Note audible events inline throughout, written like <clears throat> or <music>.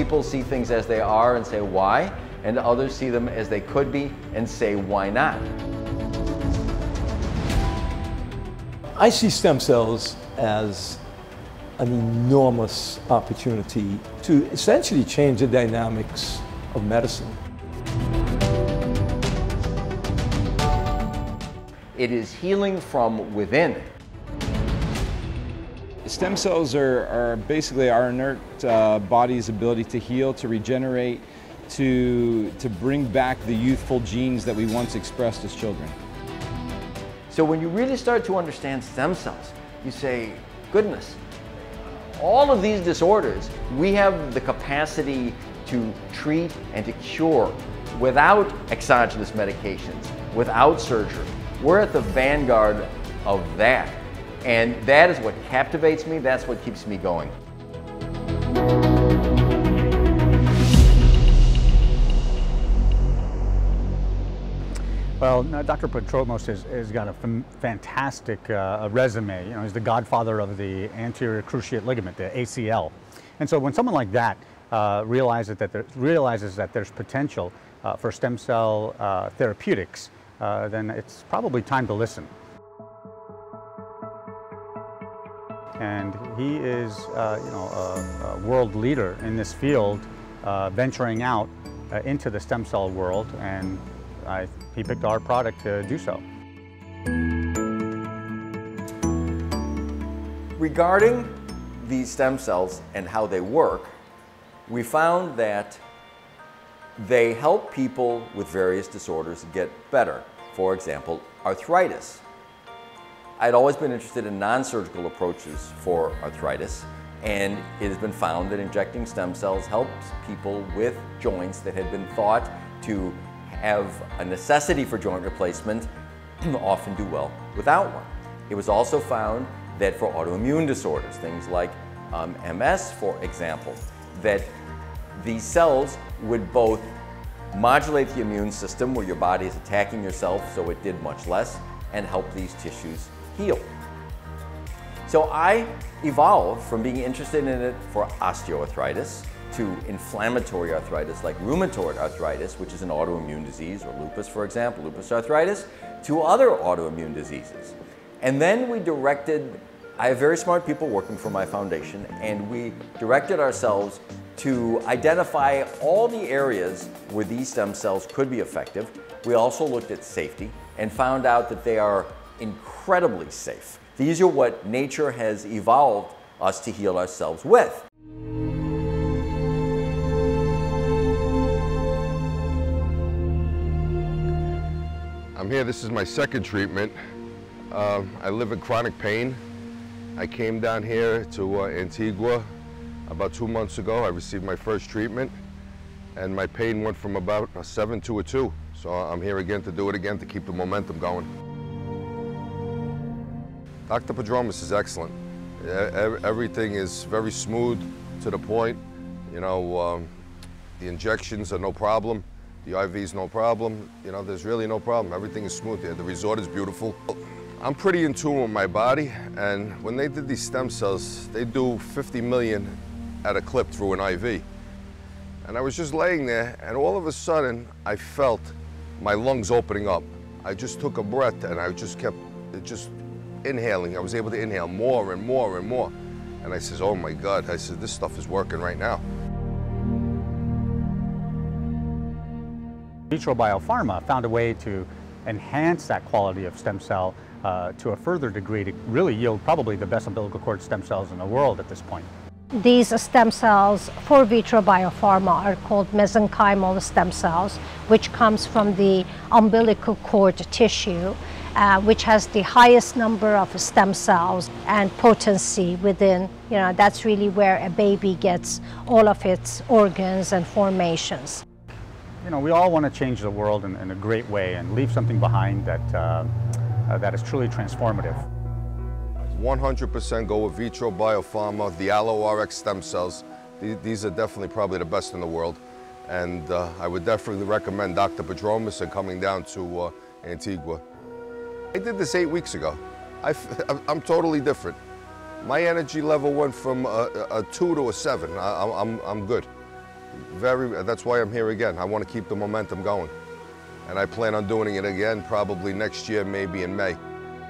people see things as they are and say why, and others see them as they could be and say why not. I see stem cells as an enormous opportunity to essentially change the dynamics of medicine. It is healing from within. Stem cells are, are basically our inert uh, body's ability to heal, to regenerate, to, to bring back the youthful genes that we once expressed as children. So when you really start to understand stem cells, you say, goodness, all of these disorders, we have the capacity to treat and to cure without exogenous medications, without surgery. We're at the vanguard of that. And that is what captivates me, that's what keeps me going. Well, Dr. Prodromos has, has got a fantastic uh, resume. You know, he's the godfather of the anterior cruciate ligament, the ACL. And so when someone like that uh, realizes, that there, realizes that there's potential uh, for stem cell uh, therapeutics, uh, then it's probably time to listen. And he is, uh, you know, a, a, world leader in this field, venturing out into the stem cell world and I, he picked our product to do so. Regarding these stem cells and how they work, we found that they help people with various disorders get better. For example, arthritis. I'd always been interested in non-surgical approaches for arthritis, and it has been found that injecting stem cells helps people with joints that had been thought to have a necessity for joint replacement <clears throat> often do well without one. It was also found that for autoimmune disorders, things like um, MS, for example, that these cells would both modulate the immune system where your body is attacking yourself so it did much less and help these tissues heal. So I evolved from being interested in it for osteoarthritis to inflammatory arthritis like rheumatoid arthritis, which is an autoimmune disease, or lupus, for example, lupus arthritis, to other autoimmune diseases. And then we directed, I have very smart people working for my foundation, and we directed ourselves to identify all the areas where these stem cells could be effective. We also looked at safety and found out that they are incredibly safe. These are what nature has evolved us to heal ourselves with. I'm here, this is my second treatment. Uh, I live in chronic pain. I came down here to uh, Antigua about two months ago. I received my first treatment and my pain went from about a seven to a two. So I'm here again to do it again to keep the momentum going. Dr. Prodromos is excellent. Everything is very smooth, to the point. You know, um, the injections are no problem. The IV is no problem. You know, there's really no problem. Everything is smooth here. The resort is beautiful. I'm pretty in tune with my body, and when they did these stem cells, they do 50 million at a clip through an IV. And I was just laying there, and all of a sudden, I felt my lungs opening up. I just took a breath, and I just kept it just inhaling. I was able to inhale more and more and more. And I says, oh my God, I said, this stuff is working right now. Vitro Biopharma found a way to enhance that quality of stem cell uh, to a further degree to really yield probably the best umbilical cord stem cells in the world at this point. These stem cells for Vitro Biopharma are called mesenchymal stem cells, which comes from the umbilical cord tissue, uh, which has the highest number of stem cells and potency within, you know, that's really where a baby gets all of its organs and formations you know, we all want to change the world in, in a great way and leave something behind that, uh, uh, that is truly transformative. 100% go with Vitro Biopharma, the AlloRx stem cells. These are definitely probably the best in the world. And uh, I would definitely recommend Dr. Prodromos and coming down to uh, Antigua. I did this eight weeks ago. I, am <laughs> totally different. My energy level went from a, a two to a seven. I, I'm, I'm good. very, that's why I'm here again. I want to keep the momentum going. And I plan on doing it again probably next year, maybe in May.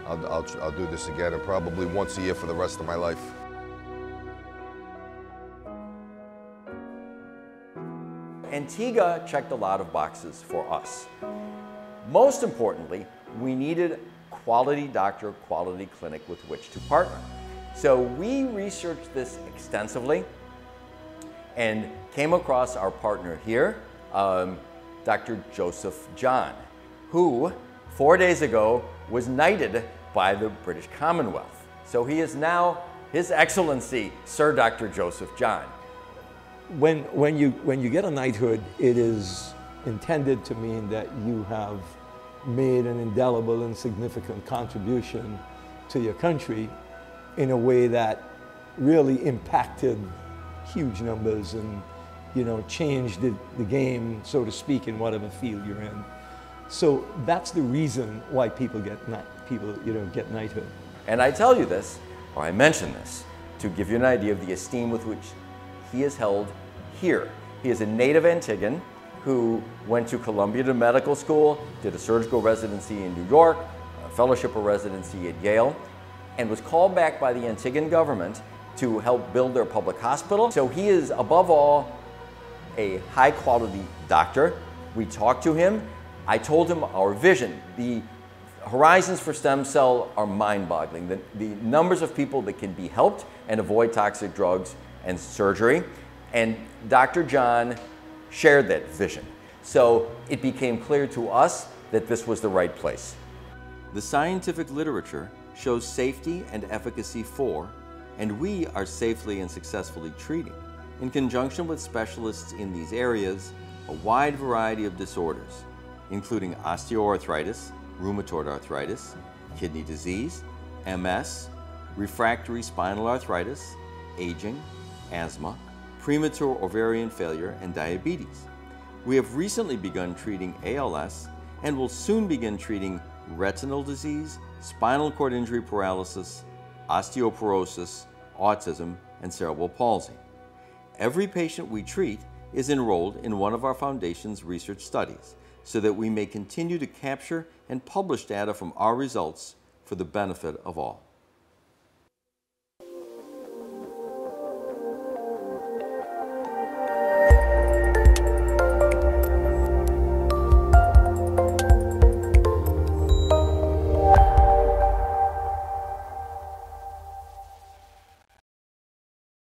I'll, I'll, I'll do this again and probably once a year for the rest of my life. Antigua checked a lot of boxes for us. Most importantly, we needed quality doctor, quality clinic with which to partner. So we researched this extensively and came across our partner here, um, Dr. Joseph John, who four days ago was knighted by the British Commonwealth. So he is now His Excellency, Sir Dr. Joseph John. When, when, you, when you get a knighthood, it is intended to mean that you have made an indelible and significant contribution to your country in a way that really impacted huge numbers and you know changed the, the game so to speak in whatever field you're in. So that's the reason why people get people you know get knighthood. And i tell you this or i mention this to give you an idea of the esteem with which he is held here. He is a native antiguan who went to Columbia to medical school, did a surgical residency in New York, a fellowship or residency at Yale, and was called back by the Antiguan government to help build their public hospital. So he is, above all, a high quality doctor. We talked to him. I told him our vision. The horizons for stem cell are mind boggling. The, the numbers of people that can be helped and avoid toxic drugs and surgery. And Dr. John shared that vision. So it became clear to us that this was the right place. The scientific literature shows safety and efficacy for, and we are safely and successfully treating, in conjunction with specialists in these areas, a wide variety of disorders, including osteoarthritis, rheumatoid arthritis, kidney disease, MS, refractory spinal arthritis, aging, asthma, premature ovarian failure, and diabetes. We have recently begun treating ALS and will soon begin treating retinal disease, spinal cord injury paralysis, osteoporosis, autism, and cerebral palsy. Every patient we treat is enrolled in one of our Foundation's research studies so that we may continue to capture and publish data from our results for the benefit of all.